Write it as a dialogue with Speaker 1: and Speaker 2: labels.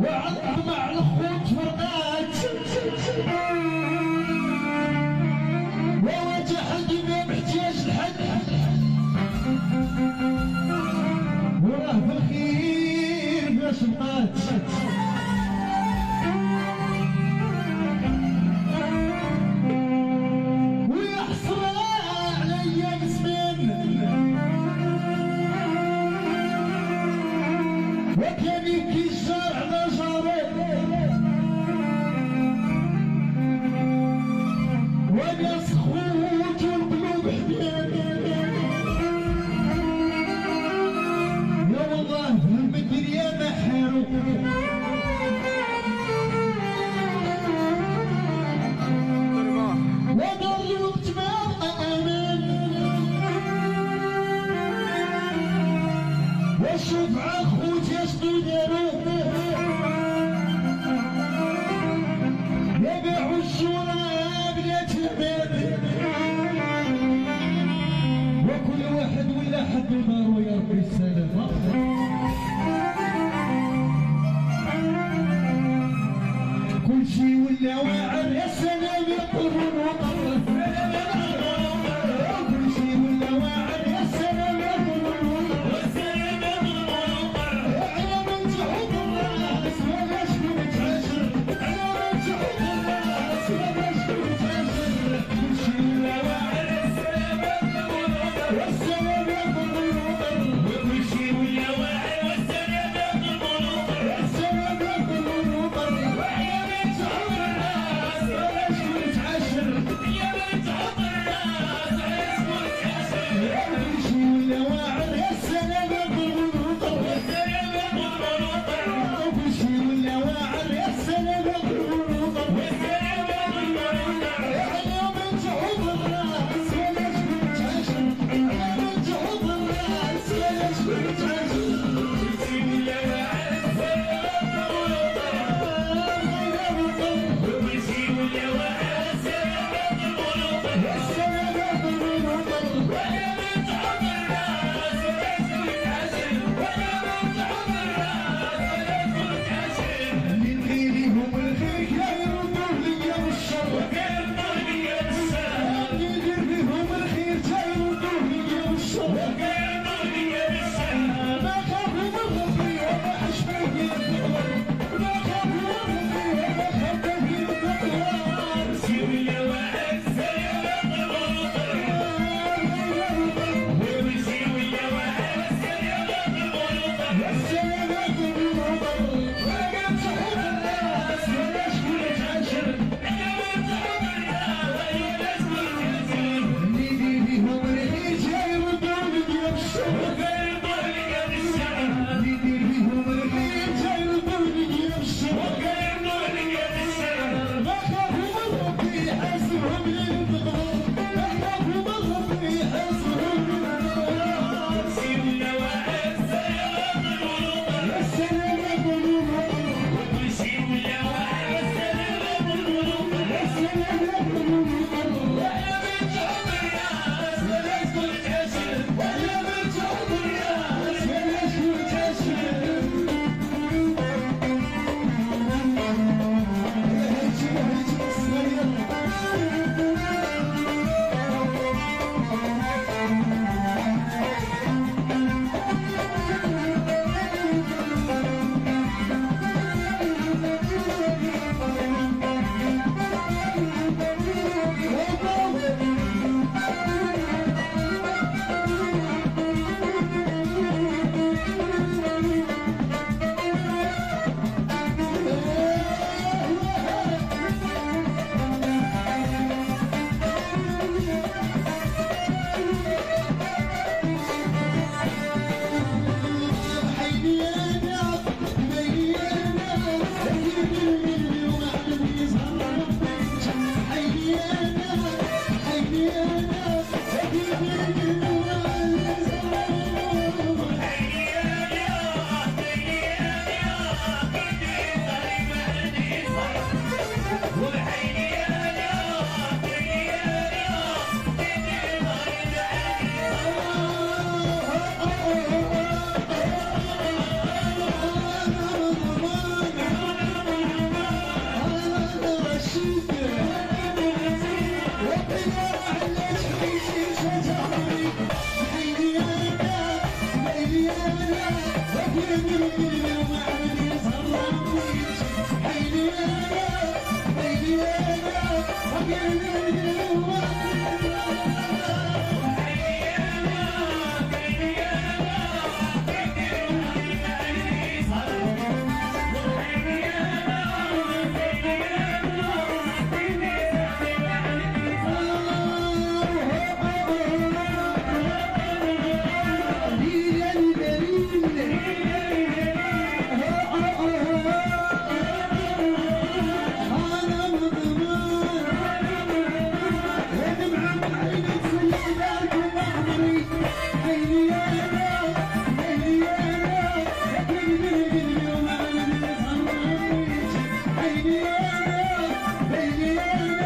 Speaker 1: وعلى الطمع الخوت يبكي الجار على جاره أشوف اخوتي شنو يديروا يبيعوا الشورى بلاد البيت وكل واحد ولا حد دارو يا يربي السلامه Let's. Baby, baby, baby,